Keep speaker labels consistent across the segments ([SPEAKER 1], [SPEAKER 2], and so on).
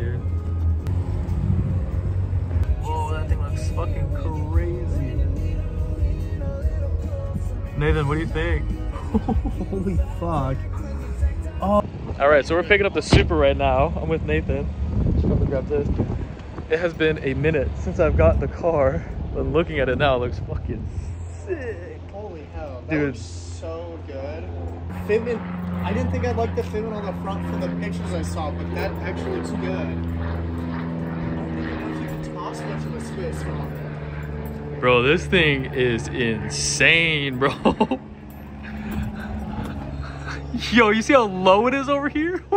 [SPEAKER 1] dude. Whoa, that thing looks fucking crazy. Nathan, what do you think?
[SPEAKER 2] Holy fuck. Oh.
[SPEAKER 1] All right, so we're picking up the Supra right now. I'm with Nathan. Probably grab this. It has been a minute since I've got the car, but looking at it now, it looks fucking sick.
[SPEAKER 2] Holy hell. That
[SPEAKER 1] Dude.
[SPEAKER 2] looks so good. Fitment, I didn't think I'd like the fitment on the front from the pictures I saw, but that actually looks good. I don't think it looks toss much of a space.
[SPEAKER 1] Bro, this thing is insane, bro. Yo, you see how low it is over here?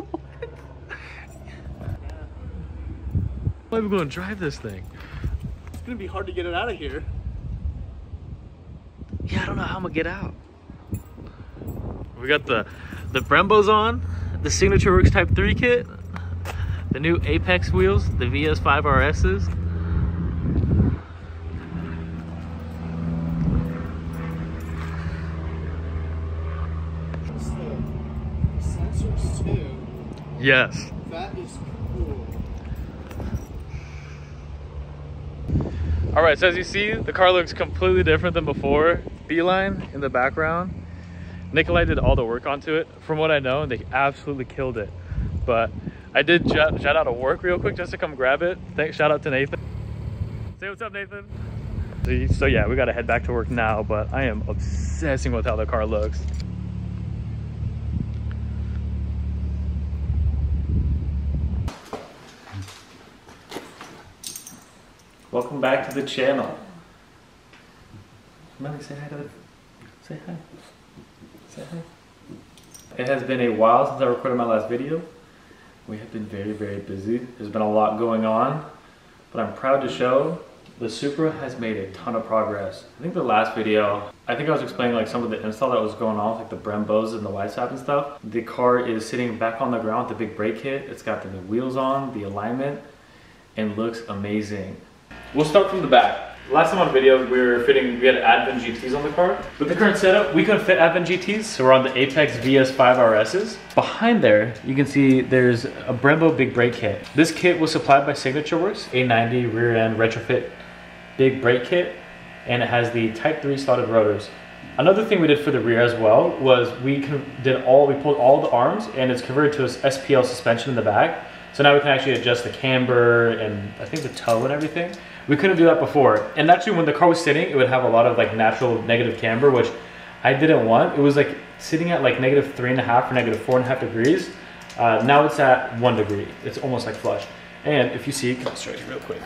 [SPEAKER 1] Why are we going to drive this thing?
[SPEAKER 2] It's gonna be hard to get it out of here.
[SPEAKER 1] Yeah, I don't know how I'm gonna get out. We got the the Brembos on, the Signature Works Type 3 kit, the new Apex wheels, the VS5 RSs. Yes.
[SPEAKER 2] That is cool.
[SPEAKER 1] All right, so as you see, the car looks completely different than before. Beeline in the background. Nikolai did all the work onto it. From what I know, they absolutely killed it. But I did jet out of work real quick just to come grab it. Thanks, shout out to Nathan. Say what's up, Nathan. So yeah, we gotta head back to work now, but I am obsessing with how the car looks. Welcome back to the channel. Say hi to the. Say hi. Say hi. It has been a while since I recorded my last video. We have been very, very busy. There's been a lot going on, but I'm proud to show the Supra has made a ton of progress. I think the last video, I think I was explaining like some of the install that was going on, like the Brembos and the stop and stuff. The car is sitting back on the ground with the big brake kit. It's got the new wheels on, the alignment, and looks amazing. We'll start from the back. Last time on video, we were fitting, we had Advan GTs on the car. With the current setup, we couldn't fit Advan GTs, so we're on the Apex VS5 RSs. Behind there, you can see there's a Brembo big brake kit. This kit was supplied by Signature Works, A90 rear end retrofit big brake kit, and it has the Type 3 slotted rotors. Another thing we did for the rear as well was we did all, we pulled all the arms and it's converted to a SPL suspension in the back. So now we can actually adjust the camber and I think the toe and everything. We couldn't do that before. And actually when the car was sitting, it would have a lot of like natural negative camber, which I didn't want. It was like sitting at like negative three and a half or negative four and a half degrees. Uh, now it's at one degree. It's almost like flush. And if you see, can I show you real quick?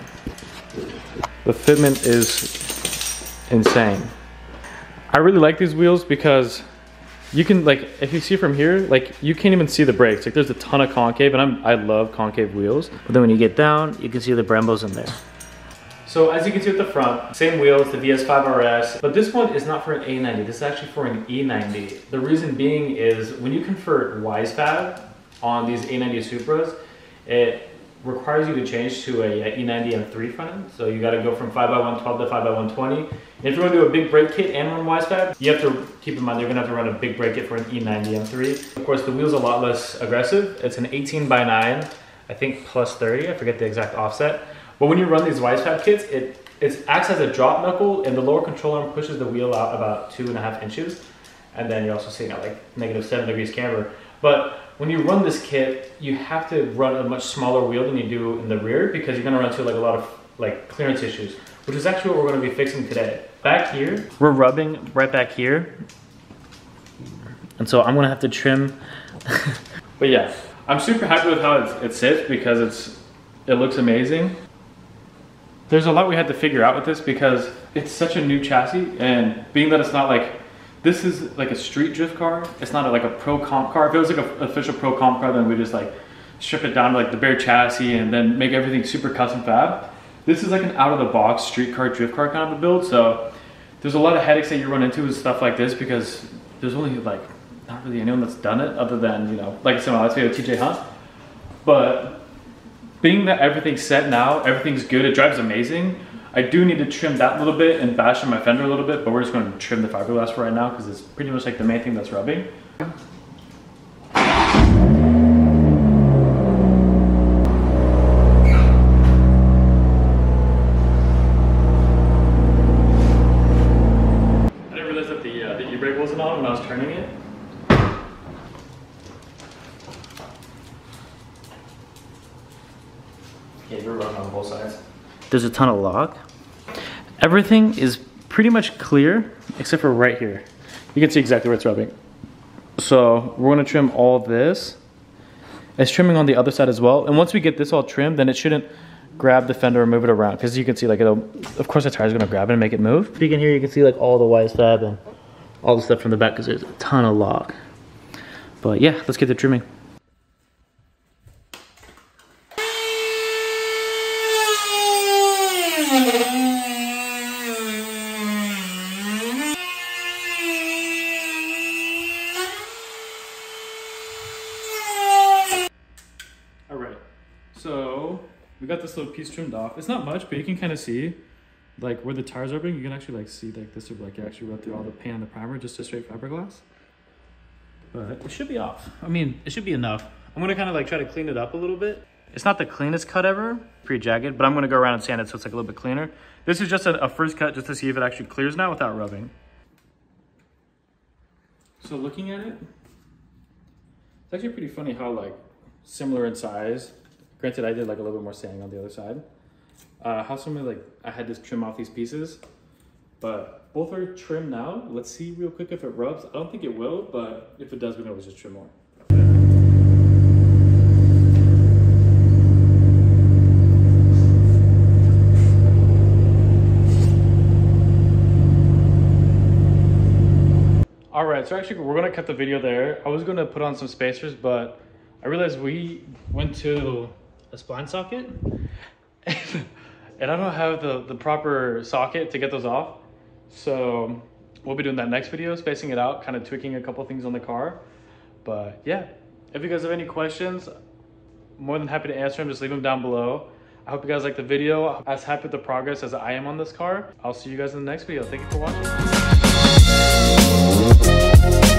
[SPEAKER 1] The fitment is insane. I really like these wheels because you can like if you see from here like you can't even see the brakes like there's a ton of concave and I'm I love concave wheels but then when you get down you can see the Brembos in there so as you can see at the front same wheels the VS5 RS but this one is not for an A90 this is actually for an E90 the reason being is when you convert WiseFab on these A90 Supras it requires you to change to a, a E90 M3 front end. So you got to go from 5x112 to 5x120. And if you're to do a big brake kit and run WiseFab, you have to keep in mind you're going to have to run a big brake kit for an E90 M3. Of course, the wheel's a lot less aggressive. It's an 18 by 9, I think plus 30. I forget the exact offset. But when you run these WiseFab kits, it it acts as a drop knuckle, and the lower control arm pushes the wheel out about two and a half inches. And then you're also sitting at like negative seven degrees camber. But when you run this kit, you have to run a much smaller wheel than you do in the rear because you're gonna run into like a lot of like clearance issues, which is actually what we're gonna be fixing today. Back here, we're rubbing right back here. And so I'm gonna have to trim. but yeah, I'm super happy with how it, it sits because it's it looks amazing. There's a lot we had to figure out with this because it's such a new chassis and being that it's not like this is like a street drift car. It's not a, like a pro comp car. If it was like an official pro comp car, then we just like strip it down to like the bare chassis and then make everything super custom fab. This is like an out of the box street car drift car kind of a build. So there's a lot of headaches that you run into with stuff like this because there's only like not really anyone that's done it other than, you know, like in my last video, TJ Hunt. But being that everything's set now, everything's good, it drives amazing. I do need to trim that a little bit and bash on my fender a little bit, but we're just going to trim the fiberglass for right now because it's pretty much like the main thing that's rubbing. I didn't realize that the the, uh, the e-brake wasn't on when I was turning it. Yeah, you're running on both sides. There's a ton of lock. Everything is pretty much clear except for right here. You can see exactly where it's rubbing. So we're gonna trim all this. It's trimming on the other side as well. And once we get this all trimmed, then it shouldn't grab the fender and move it around. Cause you can see like it'll, of course the tire's gonna grab it and make it move. If you can hear, you can see like all the WiseFab and all the stuff from the back cause there's a ton of lock. But yeah, let's get the trimming. All right, so we got this little piece trimmed off. It's not much, but you can kind of see like where the tires are being. You can actually like see like this would like actually run through all the paint and the primer, just a straight fiberglass. But it should be off. I mean, it should be enough. I'm gonna kind of like try to clean it up a little bit. It's not the cleanest cut ever, pretty jagged, but I'm gonna go around and sand it so it's like a little bit cleaner. This is just a, a first cut just to see if it actually clears now without rubbing. So looking at it, it's actually pretty funny how like similar in size. Granted, I did like a little bit more sanding on the other side. Uh, how similar like I had to trim off these pieces, but both are trimmed now. Let's see real quick if it rubs. I don't think it will, but if it does, we can always just trim more. All right, so actually we're gonna cut the video there. I was gonna put on some spacers, but I realized we went to a spline socket and I don't have the, the proper socket to get those off. So we'll be doing that next video, spacing it out, kind of tweaking a couple things on the car. But yeah, if you guys have any questions, more than happy to answer them. Just leave them down below. I hope you guys liked the video. As happy with the progress as I am on this car. I'll see you guys in the next video. Thank you for watching.